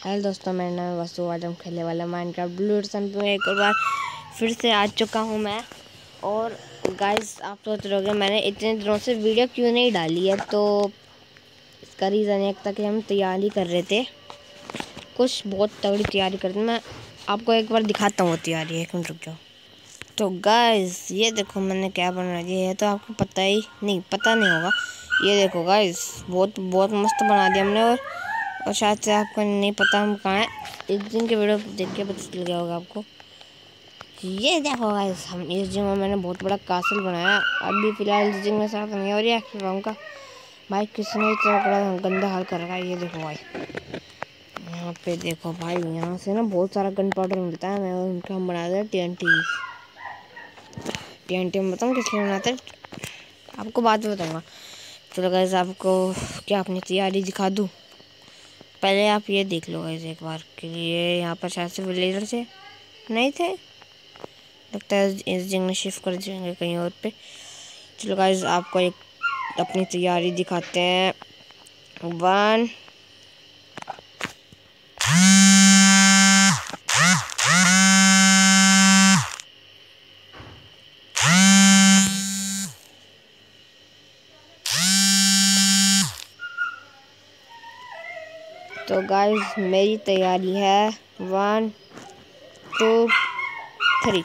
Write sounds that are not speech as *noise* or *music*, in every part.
Hello दोस्तों, मेरा नाम वसु आज हम खेलने वाले माइनक्राफ्ट ब्लू सन में एक और बार फिर से आ चुका हूँ मैं। और गाइस आप सोच रहे होगे, मैंने इतने दिनों से वीडियो क्यों नहीं डाली है? तो इसका रीज़न एक था कि हम तैयारी कर रहे थे। कुछ बहुत तगड़ी तैयारी करते मैं आपको एक बार दिखाता हूँ वो तैयारी। एक मिनट रुक जाओ। तो गाइस ये देखो मैंने क्या बना दिया है तो आपको पता ही नहीं, पता नहीं होगा। ये देखो गाइस बहुत बहुत मस्त बना दिया हमने। और और शायद से आपको नहीं पता हम कहाँ हैं। इस दिन के वीडियो देख के पता चल गया होगा आपको। ये देखो गाइस हम इस जिम में मैंने बहुत बड़ा कासल बनाया। अभी फ़िलहाल इस जिम में साथ नहीं हो रही है का। भाई, किसने इतना बड़ा गंदा हाल कर रखा है? ये देखो भाई। यहाँ पे देखो भाई, यहाँ से ना बहुत सारा गन पाउडर मिलता है। मैं उनका हम बना दें T N T T N T में बताऊँ किस लिए बनाते आपको बाद में बताऊँगा। चलो गैस आपको क्या अपनी तैयारी दिखा दूँ? पहले आप ये देख लो इस एक बार के लिए यहाँ पर शायद से विलेजर से नहीं थे? लगता है इस जंग शिफ्ट कर जाएँगे कहीं और पे। चलो गाइज़ आपको एक अपनी तैयारी दिखाते हैं। वन गाइस मेरी तैयारी है। वन टू थ्री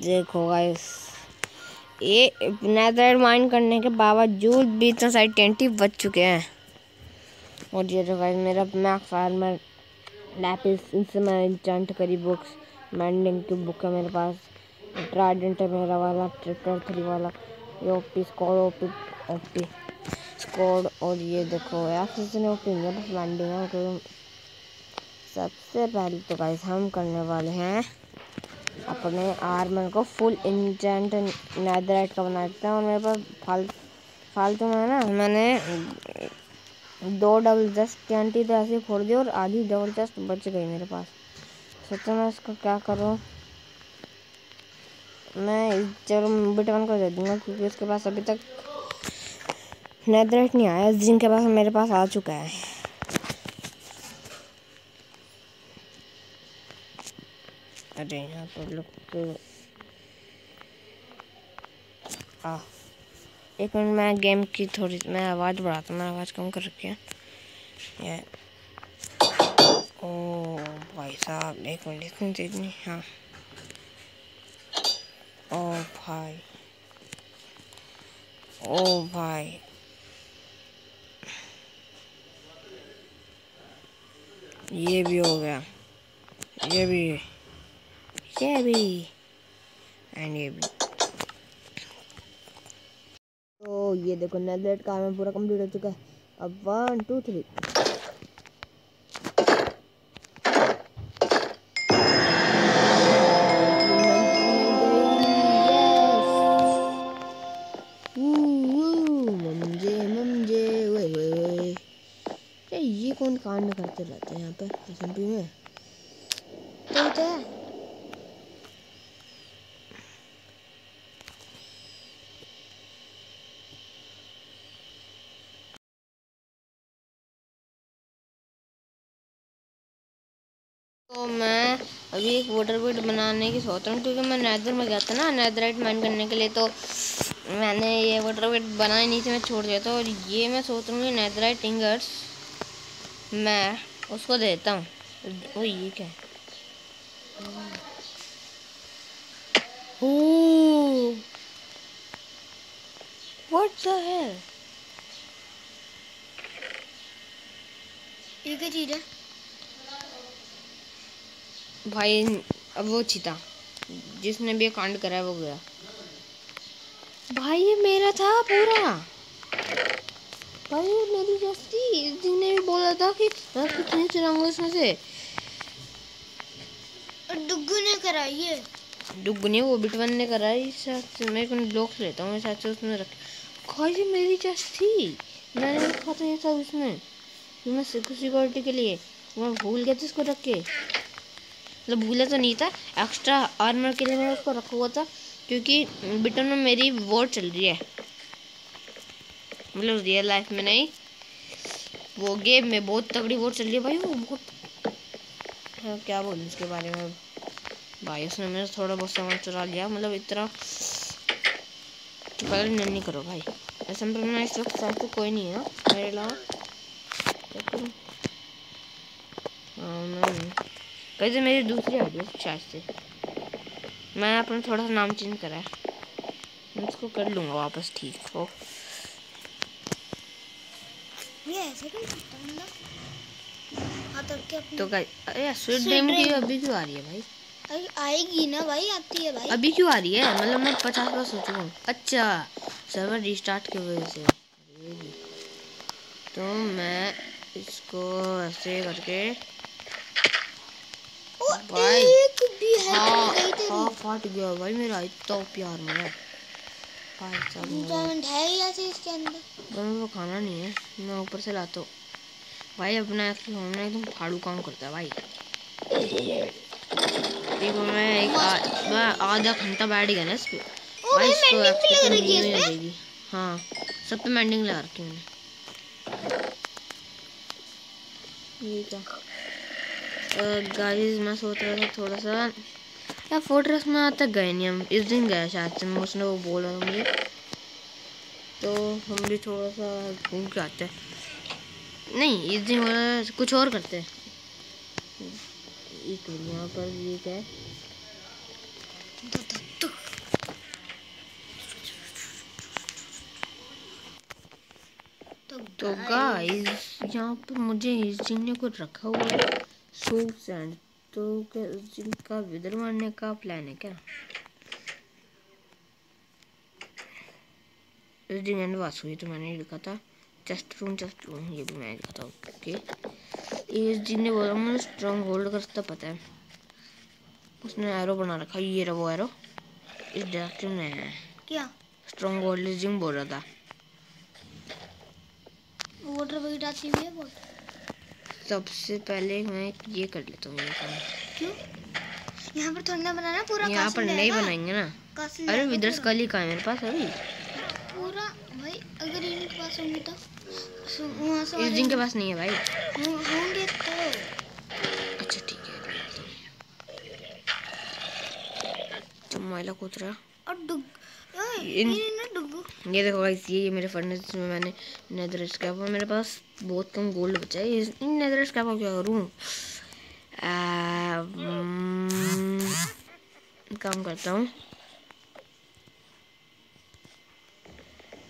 देखो गाइस ये नेदर माइंड करने के बावजूद भी इतना सारे टेंटी बच चुके हैं। और ये जो गाइस मेरा मैक फार्मर लैपिस इनसे मैं इंचेंट करी बुक्स मैंडिंग की बुक है मेरे पास। ट्राइडेंट है मेरा वाला ट्रिपल थ्री वाला, ये ओपी स्कॉल ओपी ओपी स्कोड और ये देखो यार किसी ओपिनियन बस लैंडिंग है तो सबसे पहले तो गाइस हम करने वाले हैं अपने आर्मर को फुल इंजेंट नैदराइट का बना देते हैं और मेरे पास फाल, फालतू में ना, मैंने दो डबल जस्ट ट्वेंटी तो ऐसे फोड़ दी और आधी डबल जस्ट बच गई मेरे पास। सोचा मैं इसको क्या करूँ? मैं चलो बिट वन को दे दूँगा क्योंकि उसके पास अभी तक नेदरेट नहीं आया, जिनके पास मेरे पास आ चुका है। अरे यहाँ पर लोग तो आ, एक मिनट, मैं गेम की थोड़ी मैं आवाज़ बढ़ाता हूँ, मैं आवाज़ कम कर रखी है। ये। ओ, भाई साहब, एक मिनट इतनी तेज नहीं हाँ। ओ, भाई। ओ, भाई। ये भी हो गया। ये भी। ये भी। एंड ये भी। तो ये देखो नेट का हमें पूरा कंप्लीट हो चुका है। अब वन टू थ्री करते रहते हैं यहाँ पर एस में। तो क्या तो मैं अभी एक वाटर बोट बनाने की सोच रहा हूँ, क्योंकि मैं नैदर में गया था ना नैदराइट माइन करने के लिए तो मैंने ये वाटर बोट बनाई नहीं थी, मैं छोड़ दिया था, और ये मैं सोच रहा हूँ नैदराइट इंगर्स मैं उसको देता हूँ। वो ये क्या? What the hell? ये क्या चीज़ है भाई अब वो चीता। जिसने भी कांड करा है वो गया। भाई ये मेरा था पूरा। भाई मेरी जस्ती। ने भी बोला था कि मैं कुछ नहीं चलाऊँगा इसमें से। और डुग्गू ने करा ये डुग्गू ने वो बिटवन ने करा है से मैं कौन ब्लॉक लेता हूँ साथ से उसमें रख। खाई मेरी चेस्ट थी मैंने रखा था ये सब इसमें। मैं सिक्योरिटी के लिए। मैं भूल गया था इसको रख के। मतलब भूला तो नहीं था। एक्स्ट्रा आर्मर के लिए मैं उसको रखा हुआ था क्योंकि बिटन में मेरी वोट चल रही है। मतलब रियल लाइफ में नहीं। वो गेम में बहुत तगड़ी वोट चल रही है भाई वो बहुत। क्या बोलूँ उसके बारे में? भाई उसने मेरा थोड़ा बहुत सामान चुरा लिया मतलब इतना पहले नहीं करो भाई। ऐसा में इस वक्त साथ तो कोई नहीं है मेरे अलावा। हाँ कैसे मेरी दूसरी आईडी है, शायद से। मैं अपना थोड़ा सा नाम चेंज करा है। मैं इसको कर लूँगा वापस, ठीक, हो ये ऐसे कर सकता हूँ मतलब हाँ तब क्या अपनी तो अरे स्वीट Sweet ड्रीम की अभी क्यों आ रही है भाई? अरे आएगी ना भाई आती है भाई। अभी क्यों आ रही है? मतलब मैं पचास बार सोच रहा हूँ। अच्छा सर्वर रिस्टार्ट की वजह से। तो मैं इसको ऐसे करके ओ भाई। एक भी है हाँ हाँ फट गया भाई मेरा इतना प्यार मेरा- डायमंड है ही ऐसे इसके अंदर। को खाना नहीं है मैं ऊपर से लाता हूँ। भाई अपना एकदम फाड़ू काम करता है भाई। देखो मैं एक मैं आधा घंटा बैठ गया ना इस भाई इसको है हाँ सब पे मेंडिंग लगा रखी मैंने। ये क्या? गाइस मैं सोच रहा था थोड़ा सा यार फोर्ट्रेस में आज तक गए नहीं हम। इस दिन गए शायद से, मैं उसने वो बोला था मुझे। तो हम भी थोड़ा सा घूम के आते हैं। नहीं, इस दिन कुछ और करते हैं। एक यहाँ पर ये क्या है? तो तो गाइस यहाँ पर मुझे इस दिन ने कुछ रखा हुआ है। सोप सैंड तो क्या उस दिन का विदर मारने का प्लान है क्या? दिन मैंने बात हुई तो मैंने लिखा था चेस्ट रूम चेस्ट रूम ये भी मैंने लिखा था ओके इस दिन ने बोला मुझे स्ट्रॉन्ग होल्ड का रास्ता पता है. उसने एरो बना रखा ये रहा वो एरो इस डायरेक्शन में है। क्या? स्ट्रॉन्ग होल्ड जिम बोल रहा था। वाटर है बहुत सबसे पहले मैं ये कर लेता हूँ क्यों? यहाँ पर थोड़ा ना बनाना पूरा यहाँ पर नहीं बनाएँगे ना। अरे विदर्स पूरा। कली कहाँ मेरे पास अभी। पूरा? भाई अगर इनके पास होंगे तो वहाँ से इस दिन के पास नहीं है भाई। होंगे तो। अच्छा ठीक है हूँ। तो मैला कूद रहा और डुग इन- ये देखो गाइस ये ये मेरे फर्नेस में मैंने नेदर स्क्रैप और मेरे पास बहुत कम गोल्ड बचा है। इन नेदर स्क्रैप को क्या करूँ? हम्म, काम करता हूँ।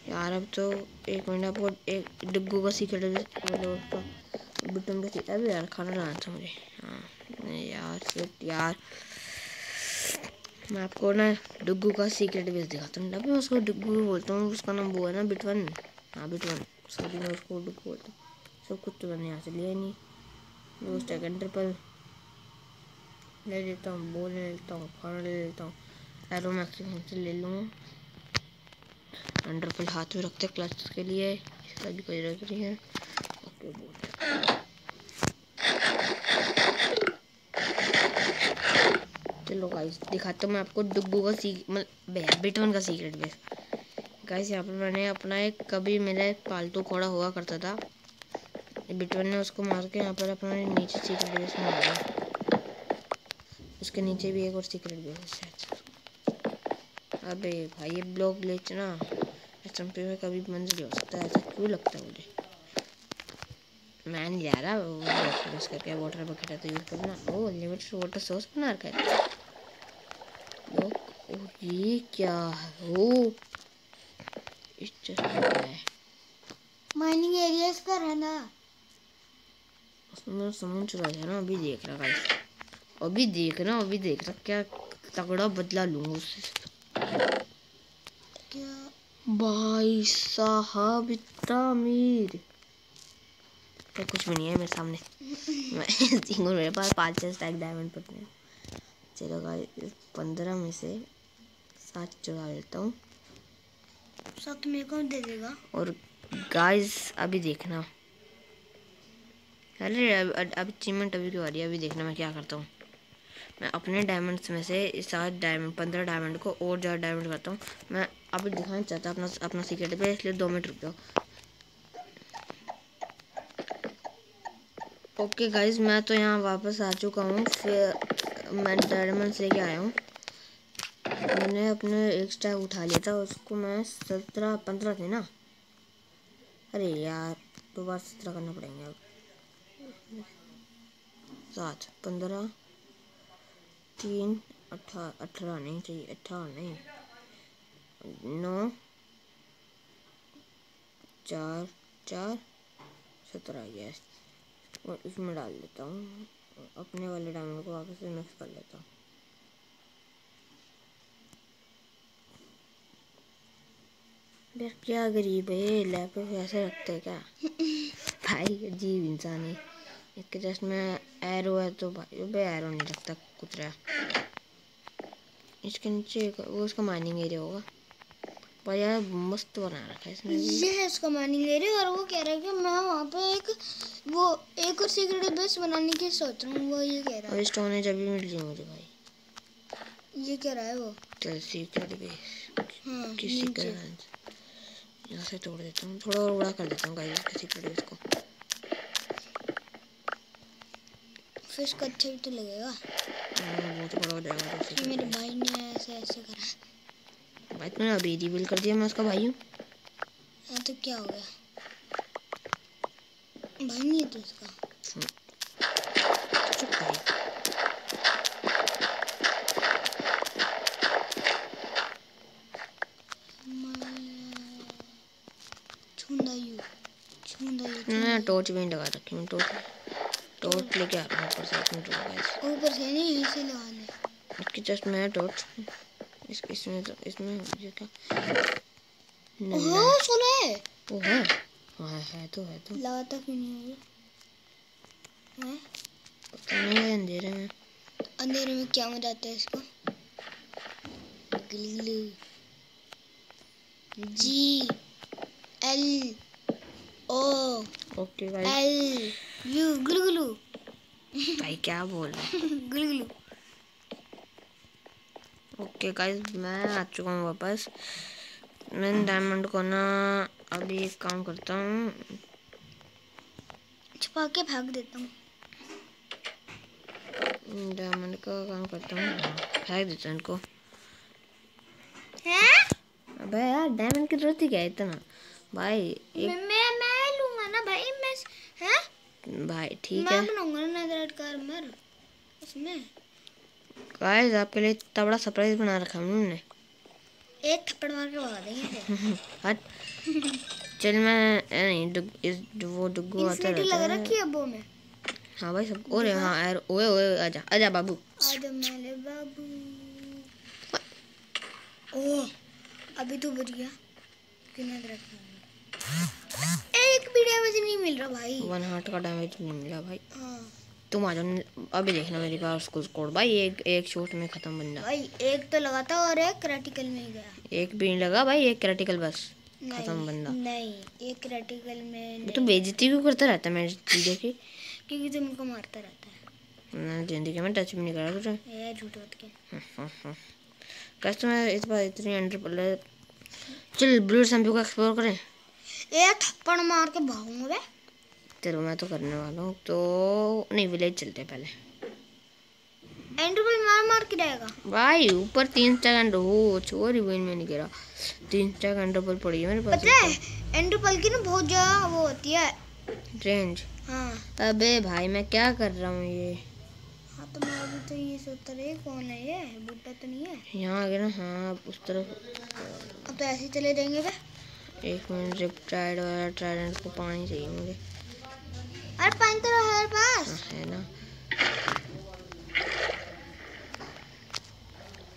यार अब तो एक मिनट आपको एक डिग्गू का सीक्रेट मतलब उसका बटन का अभी यार खाना लाना था मुझे। हाँ यार यार। मैं आपको ना डुग्गू का सीक्रेट बेस दिखाता हूँ। मैं उसको डुग्गू बोलता हूँ, उसका नाम वो है ना बिटवन। हाँ बिटवन। सॉरी, मैं उसको डुग्गू बोलता हूँ। सब कुछ तो मैंने यहाँ से लिया नहीं। उस टेकेंडर पर ले लेता हूँ वो ले लेता हूँ खाना ले लेता हूँ। एरो मैक्सिमम से ले लूँगा अंडरफुल हाथ में रखते क्लच के लिए। इसका भी कोई ज़रूरत नहीं है। ओके बोल चलो गाइस दिखाता हूँ मैं आपको डुग्गू का सी मतलब बिटवन का सीक्रेट बेस गाइस यहाँ पर मैंने अपना एक कभी मेरा पालतू घोड़ा हुआ करता था। बिटवन ने उसको मार के यहाँ पर अपना नीचे सीक्रेट बेस मारा उसके नीचे भी एक और सीक्रेट बेस है। अबे भाई, ये ब्लॉक ग्लिच ना एस में कभी बंद नहीं हो सकता, ऐसा क्यों लगता है मुझे? मैं नहीं जा रहा, वो करके वाटर बकेट है तो यूज़ करना ओ लिमिटेड वाटर सोर्स बना रखा है। ये क्या है? इस माइनिंग एरिया इसका रहना। उसमें सामान चुरा गया ना अभी देख रहा गाइस अभी देख रहा अभी देख रहा क्या तगड़ा बदला लूँगा उससे। क्या? भाई साहब इतना अमीर। तो कुछ भी नहीं है मेरे सामने। *laughs* मैं मेरे पास पाँच छः स्टैक डायमंड पड़ते हैं। चलो गाइस पंद्रह में से सात चुरा लेता हूँ। साथ मेरे को दे देगा। और गाइस अभी देखना। अरे अब अचीवमेंट अभी रही है अभी देखना मैं क्या करता हूँ। मैं अपने डायमंड्स में से इस सात डायमंड पंद्रह डायमंड को और ज़्यादा डायमंड करता हूँ। मैं अभी दिखाना चाहता अपना अपना सीक्रेट पे इसलिए दो मिनट रुक जाओ। ओके गाइज़ मैं तो यहाँ वापस आ चुका हूँ फिर मैं डायमंड लेके आया हूँ। मैंने अपने एक स्टैक उठा लिया था, उसको मैं सत्रह पंद्रह थे ना। अरे यार, दोबारा सत्रह करना पड़ेंगे अब। सात, पंद्रह, तीन अठारह अठारह नहीं चाहिए अठारह नहीं। नौ, चार चार, सत्रह गैस और इसमें डाल देता हूँ। अपने वाले डायमंड को वापस से मिक्स कर लेता हूँ। यार क्या गरीब है लैपटॉप ऐसे रखते हैं क्या? भाई अजीब इंसान है। इसके जस्ट में एरो है तो भाई बे एरो नहीं रखता कुतरा। इसके नीचे वो उसका माइनिंग एरिया होगा। पर यार मस्त बना रखा है इसने ये है उसका माइनिंग एरिया और वो कह रहा है कि मैं वहाँ पे एक वो एक और सीक्रेट बेस बनाने की सोच रहा हूँ वो ये कह रहा और स्टोन है जब भी मिल जाए मुझे भाई। ये कह रहा है वो। चल सीक्रेट बेस हाँ किसी नीचे। यहाँ से तोड़ देता हूँ थोड़ा और बड़ा कर देता हूँ गाइस किसी बेस को फ़िश का अच्छा भी तो लगेगा बहुत बड़ा हो जाएगा तो मेरे भाई ने ऐसे ऐसे करा भाई तूने अभी रिवील कर दिया मैं उसका भाई हूँ हाँ तो क्या हो गया भाई नहीं तो उसका चुप भाई छुंदा यू छुंदा यू मैं टॉर्च भी लगा रखी हूँ टॉर्च टॉर्च लेके आ रहा हूँ ऊपर से एक मिनट रुको ऊपर से नहीं यहीं से लगाना इसकी जस्ट मैं टॉर्च इस इसमें तो इसमें ये क्या नहीं ओह सुना है। वो है। हाँ है तो है तो। लगाता क्यों नहीं है? हैं? पता नहीं है अंधेरे में। अंधेरे में क्या मज़ा आता है इसको? Gloo G. L. O. Okay guys you gloo gloo भाई क्या बोल रहा है? ग्लू ग्लू ओके गाइस मैं आ चुका हूँ वापस। मैं डायमंड को ना अभी एक काम करता हूँ। छुपा के भाग देता हूँ। डायमंड का काम करता हूँ। हाँ, फेंक देता हूँ इनको। हैं? अबे यार डायमंड की ज़रूरत ही क्या है इतना? भाई एक मैं मैं मैं लूँगा ना भाई मैं हैं भाई ठीक है। गाइस आपके लिए इतना बड़ा सरप्राइज़ बना रखा है हमने। एक थप्पड़ मार के भगा देंगे। हट चल मैं नहीं डुग, इस वो डुगू आता रहता लगा है। रखी है वो में। हाँ भाई सब ओरे हाँ। यार ओए ओए आजा आजा बाबू। आजा मेरे बाबू। ओह अभी तो बच गया। कितना रखा एक भी डैमेज नहीं मिल रहा भाई। वन हार्ट का डैमेज नहीं मिला भाई। हाँ। तुम आ जाओ अभी देखना मेरे पास उसको स्कोर भाई एक एक शॉट में खत्म बंदा भाई एक तो लगाता और एक क्रिटिकल में गया। एक भी नहीं लगा भाई एक क्रिटिकल बस। खत्म बंदा नहीं एक क्रिटिकल में तो बेइज्जती क्यों करता रहता है मेरी चीज़ों की? *laughs* क्योंकि तुम उनको मारता रहता है। ज़िंदगी में टच भी नहीं करा तुझे। झूठ बात के। कैसे तुम्हें इस बार इतनी अंडर चल ब्लू सैम्पू को एक्सप्लोर करें। एक थप्पड़ मार के भागूँगा बे चलो मैं तो करने वाला हूँ तो नहीं विलेज चलते हैं पहले। एंडरबल मार मार के रहेगा। भाई ऊपर तीन स्टैक अंडर हो छोरी वही में नहीं गिरा तीन स्टैक अंडर पड़ी है मेरे पास। पता है एंडरपल की ना बहुत ज़्यादा वो होती है। रेंज हाँ। अबे भाई मैं क्या कर रहा हूँ ये? हाँ तो मैं अभी तो ये सोचता रही कौन है ये? बुड्ढा तो नहीं है? यहाँ आ गया ना हाँ उस तरफ़। अब तो ऐसे चले जाएँगे बे एक मिनट रिप ट्राइड वाला ट्राइडेंट को पानी चाहिए मुझे। अरे पानी तो है पास। हाँ, है ना।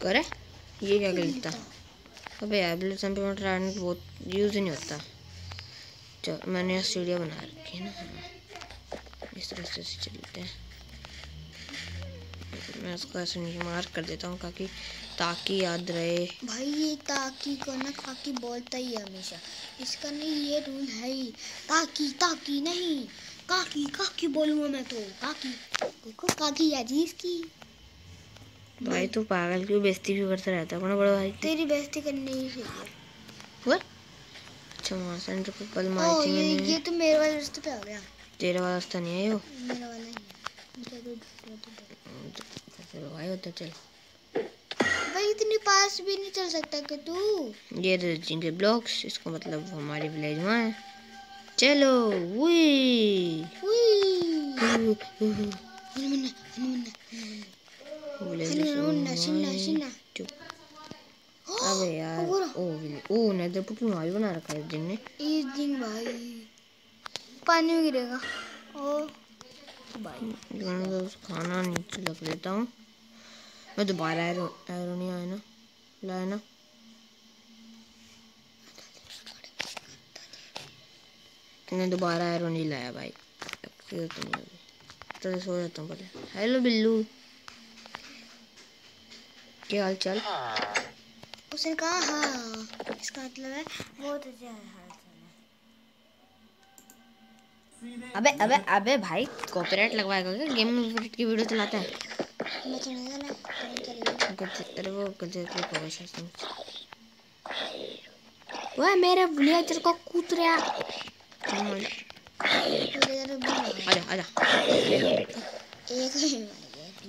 करे? ये क्या गलता अबे यार ब्लू सैंपल में ट्राइडेंट बहुत यूज़ ही नहीं होता। चल मैंने यहाँ सीढ़ियाँ बना रखी है ना। इस तरह से चलते हैं। मैं उसको ऐसे नीचे मार्क कर देता हूँ ताकि ताकि याद रहे। भाई ये ताकि को ना काकी बोलता ही हमेशा। इसका नहीं ये रूल है ही। ताकि ताकि नहीं। काकी काकी बोलूँगा मैं तो। काकी देखो काकी यादी इसकी। भाई तू पागल क्यों बेइज्जती क्यों करता रहता है? बड़ा भाई तेरी बेइज्जती करनी ही है हुआ अच्छा वहाँ सेंटर पर पल मारी थी ये मैंने ये तो मेरे वाले रास्ते पे आ गया। तेरे वाला रास्ता नहीं है वो मेरा वाला ही है। मुझे तो तो भाई होता चल। भाई इतनी पास भी नहीं चल सकता कि तू। ये जिनके ब्लॉक्स इसको मतलब हमारी विलेज में है। चलो हुई अबे यार ओ ओ नेदर पुटल भाई बना रखा है जिनने इस दिन भाई। पानी में गिरेगा। ओ। भाई तो खाना नीचे रख देता हूँ। मैं दोबारा एरो एरो नहीं आया ना लाया ना मैं दोबारा एरो नहीं लाया भाई फिर तो तो सो जाता हूँ पहले हेलो बिल्लू क्या हाल चाल उसने कहा हाँ इसका मतलब है बहुत अच्छा है अबे अबे अबे भाई कॉपीराइट लगवाएगा क्या गेम की वीडियो चलाता है अरे वो हो मेरे विलेजर को कूद रहा। आजा ही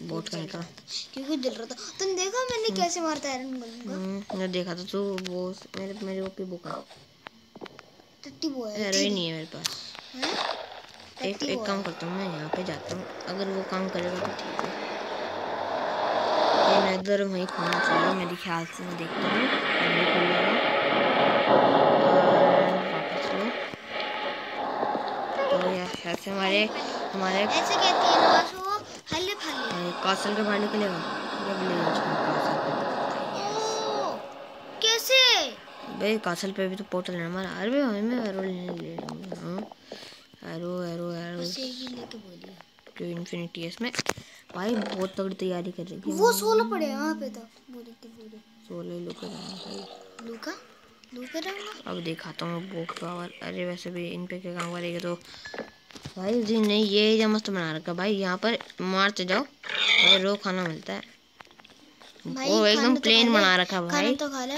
बोट का निकला। क्योंकि जल रहा था। तुम देखा मैंने कैसे मारता है हम्म, मैं देखा था तो वो मेरे मेरे ओपी बुक है टट्टी वो है नहीं है मेरे पास। एक एक काम करता हूँ मैं यहाँ पे जाता हूँ। अगर वो काम करेगा तो ठीक है। ये नैदर वहीं खोलना चाहिए मेरे ख्याल से मैं देखता हूँ। वापस लो। तो यार हमारे हमारे ऐसे कहते हैं ना बस वो हल्ले फल्ले कासल के बाहर निकलेगा विलेज का कासल पे कैसे? भाई कासल पे भी तो पोर्टल है हमारा अरे भाई मैं एरो लेने ले लूँगा हाँ। एरो एरो एरो बस एक ही इन्फिनिटी इसमें। भाई बहुत तगड़ी तैयारी कर रही है वो सोलह पड़े हैं वहाँ पे तो। पूरे के पूरे सोलह लोग भाई। लूका? लूका रहूँगा अब दिखाता हूँ बोक पावर अरे वैसे भी इन पे क्या काम करेगा तो। भाई जी नहीं ये एरिया मस्त बना रखा भाई। यहाँ पर मारते जाओ। भाई रो खाना मिलता है। वो एकदम तो प्लेन बना रखा भाई। तो खा ले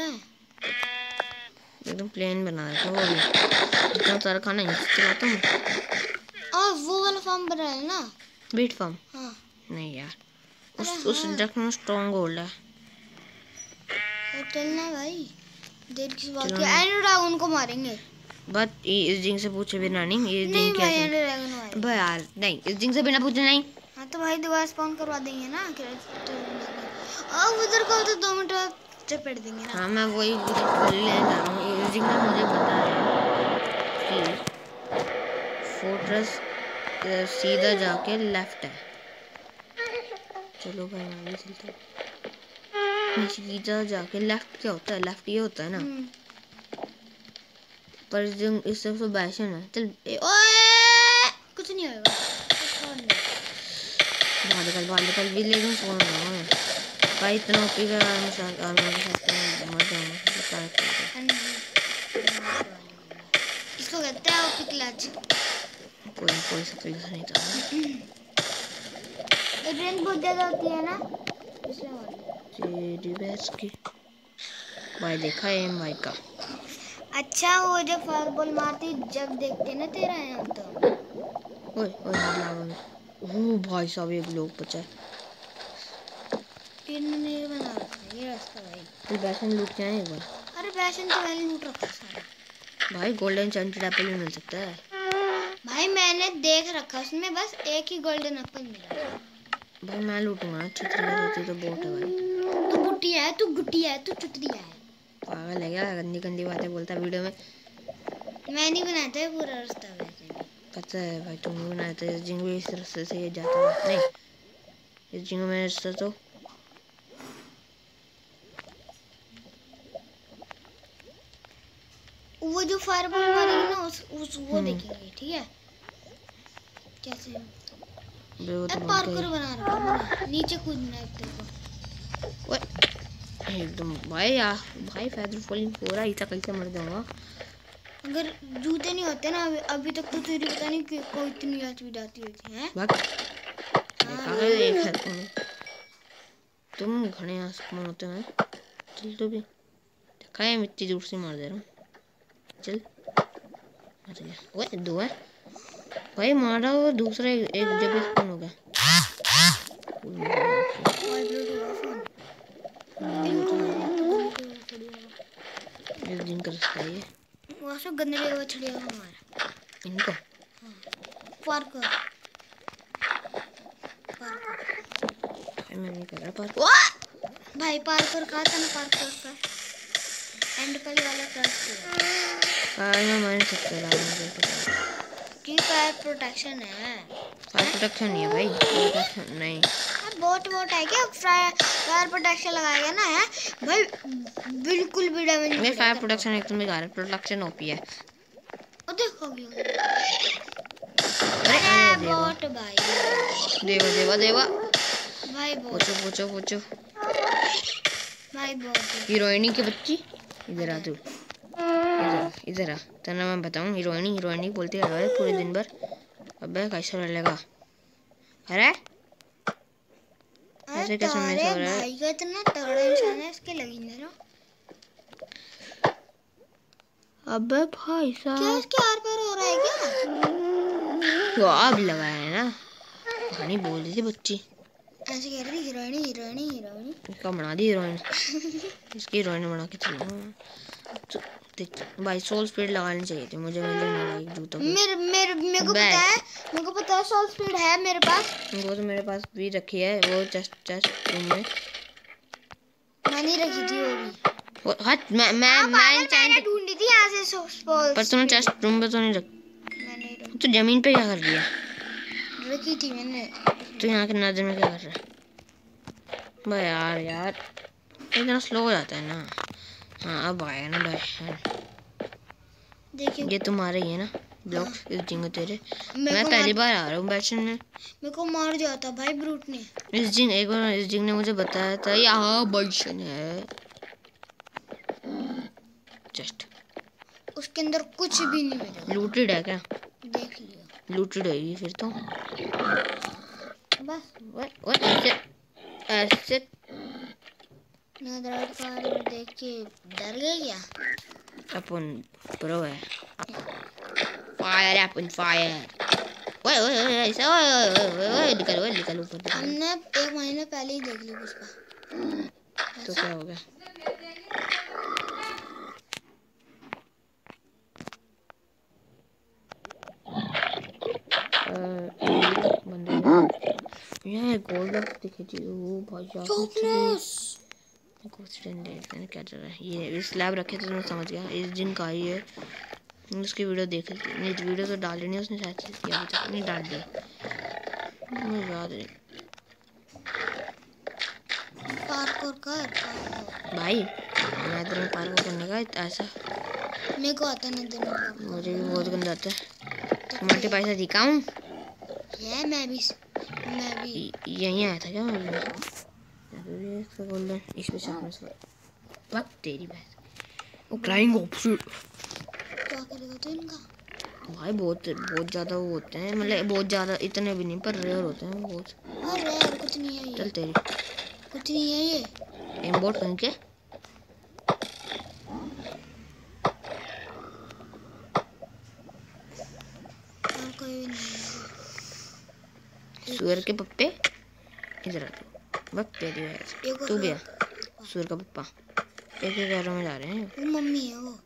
एकदम प्लेन बना रखा वो भी। इतना सारा खाना यहाँ चलाता हूँ। और वो वाला फॉर्म बना है ना? बीट फार्म हाँ। नहीं यार उस उस हाँ। जगह में स्ट्रॉन्ग होल्ड है चलना भाई देर बात की ना। एंड ड्रैगन को मारेंगे बट इस जिंग से पूछे बिना नहीं ये जिंग ड्रैगन मारेंगे भाई यार नहीं इस जिंग से बिना पूछे नहीं हाँ तो भाई दोबारा स्पॉन करवा देंगे ना अब उधर को तो दो मिनट बाद चपेट देंगे ना हाँ मैं वही लेने जा रहा हूँ इस जिंग में मुझे पता है कि फोर्ट्रेस सीधा जाके लेफ़्ट है चलो भाई भी चलता सीधा जाके लेफ़्ट क्या होता है? लेफ़्ट ये होता है ना? हम्म, पर इस इस तरफ़ तो बैशन है। चल ओए कुछ नहीं होगा नहीं। बाहर निकल बाहर निकल। विलेज में फ़ोन रहा हूँ भाई इतना ओपी का आर्मी साथ आर्मी के साथ मर जाऊँगा। हाँ जी। इसको कहते हैं ओपी क्लच कोई कोई सा नहीं था। *laughs* रेंज बहुत ज़्यादा होती है ना? मार बेस की भाई देखा है भाई का। अच्छा वो जब फायरबॉल मारती जब देखते ना तेरा यहाँ तो? ओए ओए लावा में ओ भाई साहब एक लोग बचा इन्होंने ये बना रखा ये रास्ता भाई। फिर बैसन लूट आए एक बार। अरे वैसे तो मैंने लूट रखा सारा। भाई गोल्डन चैंटेड एप्पल भी मिल सकता है। भाई मैंने देख रखा उसमें बस एक ही गोल्डन एप्पल मिला। भाई मैं लूटूँगा अच्छी तरीके से तो बोट है भाई। तू गुट्टी है तू गुट्टी है तू चुतरिया है। पागल है क्या गंदी गंदी बातें बोलता वीडियो में। मैं नहीं था ये पूरा रास्ता वैसे पता है भाई तुम भी थे इस जिंग इस रास्ते से ये जाता है। नहीं इस जिंग में रास्ता तो। वो जो फायरबॉल मारेगी ना उस उस वो हम्म। देखेंगे ठीक है? कैसे? वो तो बन पार्कोर गई। बना रखा है। नीचे कूदना है तेरे को। एकदम भाई यार भाई फेदर फॉलिंग पूरा इतना कैसे मर जाऊँगा। अगर जूते नहीं होते ना अभी, अभी तक तो तेरी पता नहीं कि कोई इतनी भी जाती होती है। है है तुम तुम घने आसमान होते हैं। चल तो भी। देखा है मैं इतनी दूर से मार दे रहा हूँ। चल। मर गया। ओए दो है। भाई मारा वो दूसरा एक, जब स्पॉन हो गया। दिन का रास्ता ये। छड़िया हमारा इनको पार कर पार कर भाई मैं नहीं कर रहा पर भाई पार कर कहा था ना पार कर कर एंड पहले वाला क्रश मैं मर नहीं सकता है। की फायर प्रोटेक्शन है। फायर प्रोटेक्शन नहीं है भाई प्रोटेक्शन नहीं। हाँ, बोट वोट है क्या? फायर फायर प्रोटेक्शन लगाएगा ना है? भाई बिल्कुल भी डैमेज नहीं फायर प्रोटेक्शन एक तो मैं प्रोटेक्शन ओपी है। ओ देखो भी अरे अरे देवा। भाई। देवा देवा देवा। भाई बोट पूछो पूछो पूछो। भाई बोट हीरोइनी की बच्ची। इधर आ तू। इधर इधर आ। तेना मैं बताऊँ हीरोइनी हीरोइनी बोलती रहा है पूरे दिन भर अबे कैसा लगेगा अरे? ऐसे कैसे तारे हो रहा है? भाई का इतना तगड़ा इंसान है इसके लगी ना अबे भाई क्या साहब इसके आर पार हो रहा है क्या? वो अब लगा है ना। कहानी बोल रही थी बच्ची। ऐसे कह रही हीरोइनी हीरोइनी हीरोइनी। इसका बना दी हीरोइन। इसकी हीरोइन बना के चलो। तो भाई सोल स्पीड लगानी चाहिए थी मुझे मिली नहीं भाई जूतों मेरे मेरे मेरे को पता है मेरे को पता है सॉल स्पीड है मेरे पास। वो तो मेरे पास भी रखी है वो चेस्ट चेस्ट रूम में। मैंने रखी थी वो भी। वो हट मैं मैं हाँ, मैं मैंने ढूंढी थी यहाँ से सॉल पर तूने चेस्ट रूम पे तो नहीं रख मैंने तो ज़मीन पे क्या कर दिया रखी थी मैंने। तो यहाँ के नज़र में क्या कर रहा है? भाई यार यार इतना स्लो हो जाता है ना। हाँ अब आया ना भाई देखिए। ये तुम्हारे ही है ना ब्लॉक इस जिंग तेरे। मैं पहली बार आ रहा हूँ बैशन में। मेरे को मार जाता भाई ब्रूट ने। इस जिंग एक बार इस जिंग ने मुझे बताया था यहाँ बैशन है। जस्ट उसके अंदर कुछ भी नहीं मिला। लूटेड है क्या? देख लियो। लूटेड है ये फिर तो। बस। What? What? ऐसे ऐसे देख के डर गए क्या? अपन प्रो है। फायर अपन फायर ओए ओए ओए ऐसे ओए ओए ओए ओए निकल ओए निकल ऊपर हमने एक महीने पहले ही देख ली पुष्पा तो क्या हो गया? बंदे यहाँ गोल्ड दिखे थी ओ भाई साहब देखते क्या चल रहा है? ये इस लैब रखे थे तो मैं समझ गया। इस दिन का ही। है उसकी वीडियो देख नहीं वीडियो तो डाल नहीं उसने शायद किया नहीं डाल दिया। मुझे याद नहीं पार्कोर कर पार्कोर भाई मैं तेरे पार को करने का ऐसा मेरे को आता नहीं में मुझे भी बहुत गंदा आता है। मल्टी पैसा दिखाऊँ? मैं भी मैं भी यहीं आया था क्या? मैं भी अपने से वक्त तेरी भैंस वो क्राइंग ऑप्शन क्या करेगा तो इनका भाई बहुत बहुत ज़्यादा वो होते हैं मतलब बहुत ज़्यादा इतने भी नहीं पर रेयर होते हैं बहुत अरे यार कुछ नहीं है चल ये तेरी कुछ नहीं है ये एम्बोट बन के सुअर के पप्पे इधर आ तू वक्त तेरी भैंस एक तू गया सुअर का पप्पा एक एक घरों में जा रहे हैं वो मम्मी है वो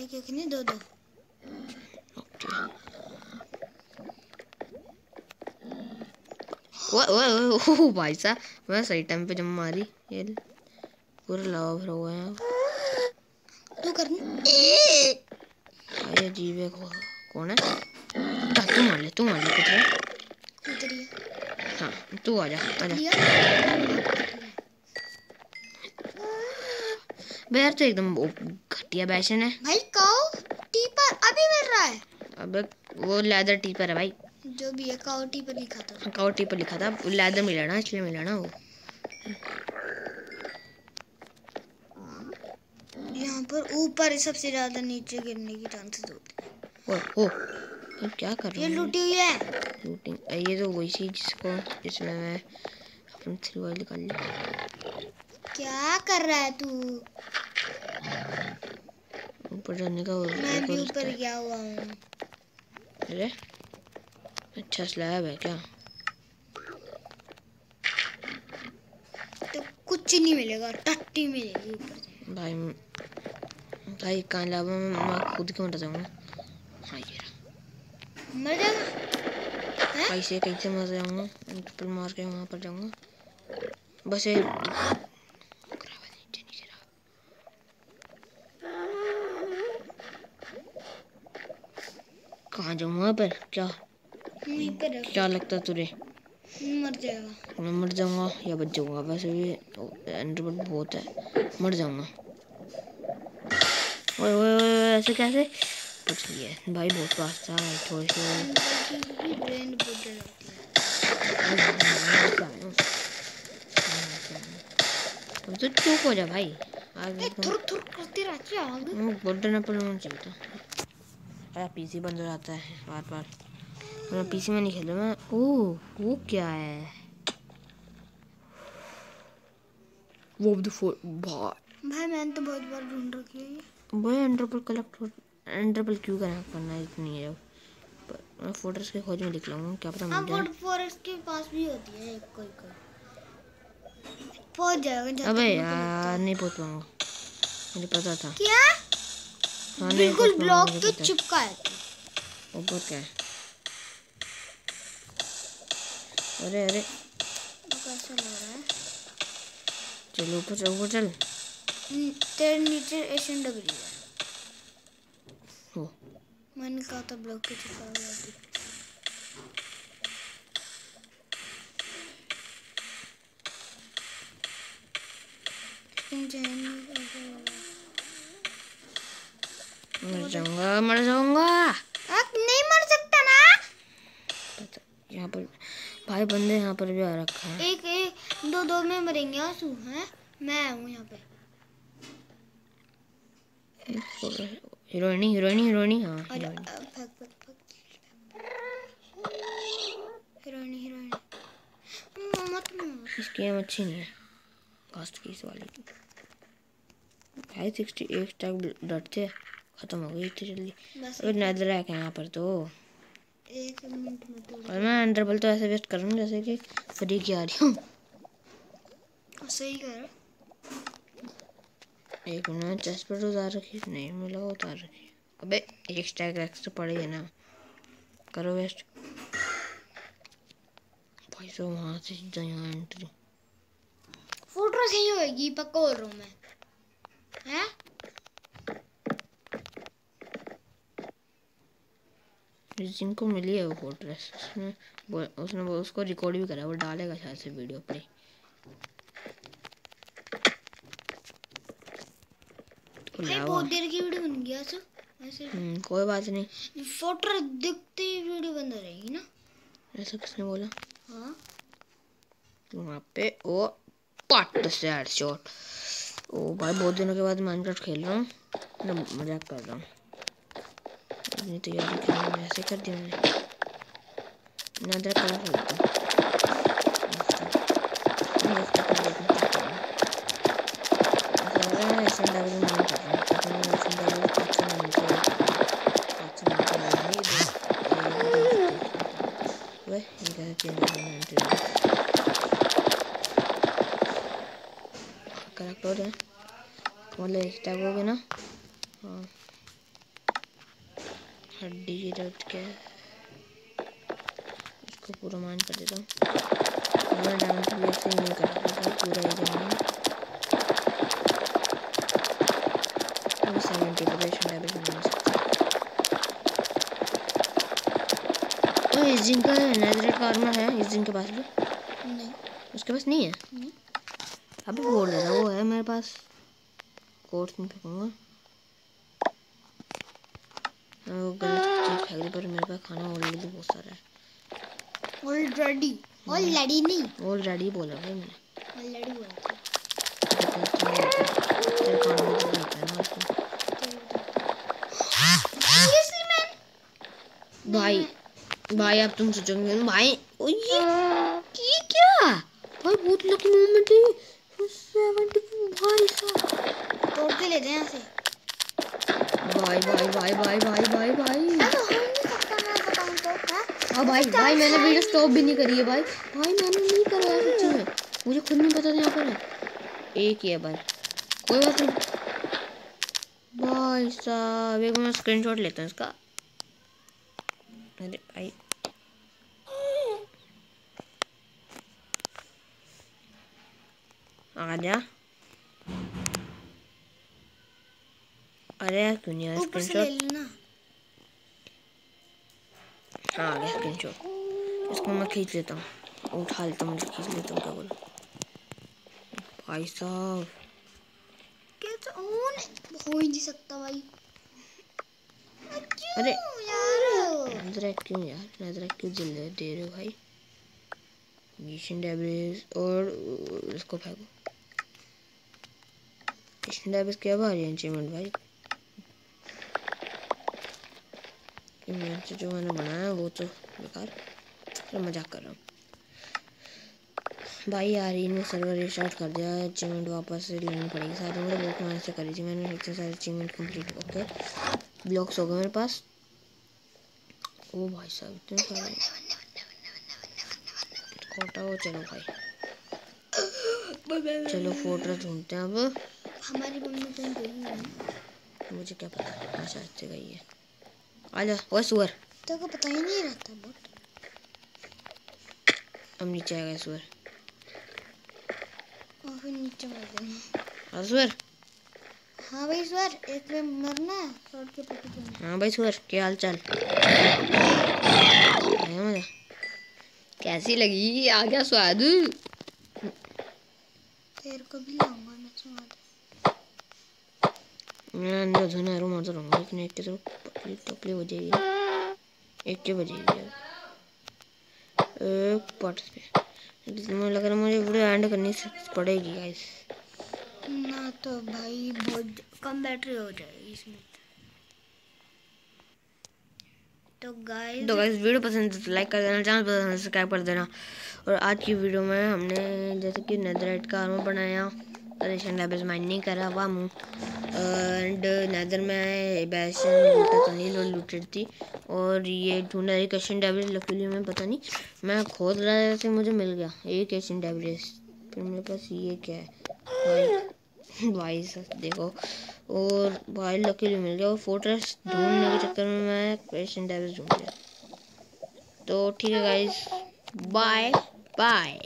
एक एक नहीं दो दो ओके ओए ओए ओह भाई साहब मैं सही टाइम पे जम मारी ये पूरा लावा भरा हुआ है तू करनी अजीब है कौन है हाँ, तू मार ले तू मार ले कुछ है तू आ जा आ जा। लिया तो एकदम घटिया बैशन है भाई काओ टीपर अभी मिल रहा है। अबे वो लेदर टीपर है भाई। जो भी है काओ टीपर लिखा था। काउ टीपर लिखा था लेदर मिला ना इसलिए मिला ना वो। यहाँ पर ऊपर सबसे ज़्यादा नीचे गिरने की चांसेस होते हैं। ओ ओ। ये क्या कर रहा ये हूँ? लूटी हुई है। लूटिंग ये तो वही चीज़ जिसको इसमें मैं अपनी थ्री वाली निकाल ली। क्या कर रहा है तू? ऊपर जाने का वो मैं भी ऊपर गया हुआ हूँ। अरे अच्छा स्लैब है क्या? तो कुछ नहीं मिलेगा टट्टी मिलेगी ऊपर भाई भाई कहाँ लावा मैं खुद क्यों हाँ रहा। मर जाएगा कैसे कैसे मर जाऊँगा ट्रिपल मार के वहाँ पर जाऊँगा। बस ये कहाँ जाऊँ वहाँ पर? क्या? क्या लगता तुझे? मर जाएगा। मैं मर जाऊँगा या बच जाऊँगा? वैसे भी एंडरबल बहुत है। मर जाऊँगा। ओए ओए ऐसे कैसे? बच गया भाई बहुत पास था थोड़ी सी है तो चुप हो जा भाई। आग थुर थुर करती रहती है आग बटन पर होना चाहिए था अरे पीसी बंद हो जाता है बार बार। मैं पीसी में नहीं खेल रहा मैं ओह वो क्या है? वो द फोर भाई। भाई मैंने तो बहुत बार ढूंढ रखी है भाई एंडरबल कलेक्ट हो एंडरबल क्यों करना करना इतनी है। पर मैं फोटोस के खोज में लिख लूँगा क्या पता हाँ मिल जाए वुड के पास भी होती है एक कोई कोई। पहुँच जाएगा अबे यार नहीं पहुँच पाऊँगा मुझे पता था। क्या? हाँ बिल्कुल ब्लॉक के है। चिपका है। तू। ऊपर क्या है? अरे अरे। तो कैसा लग रहा है? चलो ऊपर चल ऊपर चल। हम्म, तेरे नीचे एशियन डबरी है। हो मैंने कहा था ब्लॉक के हुआ मर जाऊँगा मर जाऊँगा। नहीं मर सकता ना? यहाँ पर भाई बंदे यहाँ पर भी आ रखा है। एक एक दो दो में मरेंगे आँसू हैं। मैं हूँ यहाँ पे। हीरोइनी हीरोइनी हीरोइनी हाँ हीरोइनी हीरोइन मत इसकी गेम अच्छी नहीं है कास्ट की इस वाली की भाई सिक्सटी एट तक डट थे खत्म हो गई इतनी जल्दी अबे नज़र है यहाँ पर तो एक मिनट में तो और मैं अंडरबल तो ऐसे वेस्ट कर रहा हूँ जैसे कि फ्री की आ रही हूँ सही कर एक मिनट चेस्ट पर तो उतार रखी नहीं मिला उतार रखी अबे एक स्टैक एक्स्ट्रा पड़ी है ना। करो वेस्ट भाई साहब वहाँ से सीधा यहाँ एंट्री फ़ोटो सही होएगी पक्का बोल रहा हूँ मैं। हैं? जिनको मिली है वो फोटोस उसने उसने उसको रिकॉर्ड भी करा वो डालेगा शायद से वीडियो पे भाई बहुत देर की वीडियो बन गया सर ऐसे हम्म, कोई बात नहीं। फ़ोटो दिखते ही वीडियो बंद रहेगी ना? ऐसा किसने बोला? हाँ। वहाँ पे वो पट से हेडशॉट ओ भाई बहुत दिनों के बाद माइनक्राफ्ट खेल रहा हूँ। मज़ाक कर रहा हूँ। तैयारी की मैंने ऐसे कर दिया मैंने। मैं कलर खेलता हूँ। हूँ। लग रहा है ऐसे डबल नहीं कर रहा हूँ पता नहीं ऐसे डबल अच्छा नहीं चल अच्छा नहीं चल रहा है वे ये कैसे चेंज हो गया एंट्री करेक्ट हो जाए मतलब स्टैक हो गया ना? हाँ। हड्डी की रट के। इसको पूरा मान कर देता हूँ। मैं ऐसे नहीं कर पाता पूरा ही जाऊँगा अभी सेवेंटी परसेंट है अभी बना जिन का है का आर्मर है इस जिन के पास भी? नहीं। उसके पास नहीं है? नहीं। अभी बोल रहा वो है मेरे पास। कोर्स में फेंकूँगा। वो गलत चीज़ फेंक दी पर मेरे पास खाना ऑलरेडी बहुत सारा है। ऑलरेडी ऑलरेडी नहीं। ऑलरेडी बोला भाई मैंने ऑलरेडी बोला था तेरे खाने में तो नहीं है ना उसको सीरियसली मैन भाई भाई अब तुम सोचोगे भाई ओ ये ये क्या? भाई बहुत लकी मोमेंट है सेवेंटी भाई साहब। तोड़ के ले जाए यहाँ से। भाई भाई भाई भाई भाई भाई भाई। ऐसा हो ही? हाँ भाई भाई मैंने वीडियो स्टॉप भी नहीं करी है भाई। भाई मैंने नहीं करा है सच्ची में मुझे खुद नहीं पता था यहाँ पर। है एक ही है भाई। कोई बात नहीं। भाई साहब एक मैं स्क्रीनशॉट लेता हूँ इसका। अरे भाई। आ जा अरे यार क्यों नहीं आया स्क्रीनशॉट हाँ आ गया स्क्रीनशॉट इसको मैं खींच लेता हूँ उठा लेता हूँ मुझे खींच लेता हूँ क्या बोलो भाई साहब हो ही नहीं सकता भाई अरे यार नजरत क्यों यार नजरत क्यों जल दे रहे हो भाई मिशन डेब्रिज और इसको फेंको मिशन डेब्रिज क्या भारी अचीवमेंट भाई इवेंट जो मैंने बनाया वो तो बेकार चलो मज़ाक कर रहा हूँ भाई यार इनने सर्वर रिस्टार्ट कर दिया अचीवमेंट वापस लेनी पड़ेगी सारे मेरे ब्लॉक मैंने से करी थी मैंने इतने सारे अचीवमेंट कंप्लीट ओके ब्लॉक्स हो गए मेरे पास ओ भाई साहब इतने सारे कोटा हो चलो भाई चलो फ़ोटो ढूंढते हैं अब हमारी मम्मी कहीं गई नहीं मुझे क्या पता? हाँ शायद से गई है। आजा ओ सुअर? तो को पता ही नहीं रहता बट अब नीचे आ गया सुअर। और फिर नीचे मर गए। हाँ सुअर। हाँ भाई सर एक में मरना है शॉर्ट के पट्टी करना हाँ। भाई सुअर क्या हाल चाल मज़ा कैसी लगी? आ गया स्वाद। तेरे को भी लाऊँगा मैं स्वाद। मैं अंदर धुना रो मारता रहूँगा। लेकिन एक के तो पतली टपली बजेगी एक के बजेगी एक पट पे। मुझे लग रहा है मुझे वीडियो एंड करनी से- पड़ेगी गाइस ना तो भाई बहुत कम बैटरी हो जाएगी इसमें। तो गाइस तो गाइस वीडियो पसंद है तो लाइक कर देना चैनल पसंद है सब्सक्राइब कर देना। और आज की वीडियो में हमने जैसे कि नेदराइट का आर्मर बनाया। रेशन लैबेज माइनिंग करा हुआ मुँह। एंड नेदर में बैशन लूटा तो नहीं लूटेड थी। और ये ढूंढा एक एशियन डेबरेज लकीली में, पता नहीं। मैं खोद रहा था मुझे मिल गया। एक एशियन डेबरेज फिर मेरे पास ये क्या है? भाई देखो। और भाई, लकीली मिल गया। और फोर्ट्रेस ढूँढने के चक्कर में मैं एशियन डेबरेज ढूंढ लिया तो ठीक है गाइस बाय बाय